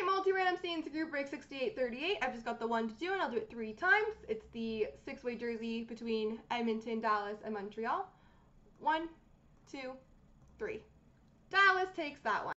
right, multi-random scenes group break 6838. I've just got the one to do, and I'll do it three times. It's the six-way jersey between Edmonton, Dallas, and Montreal. One, two, three. Dallas takes that one.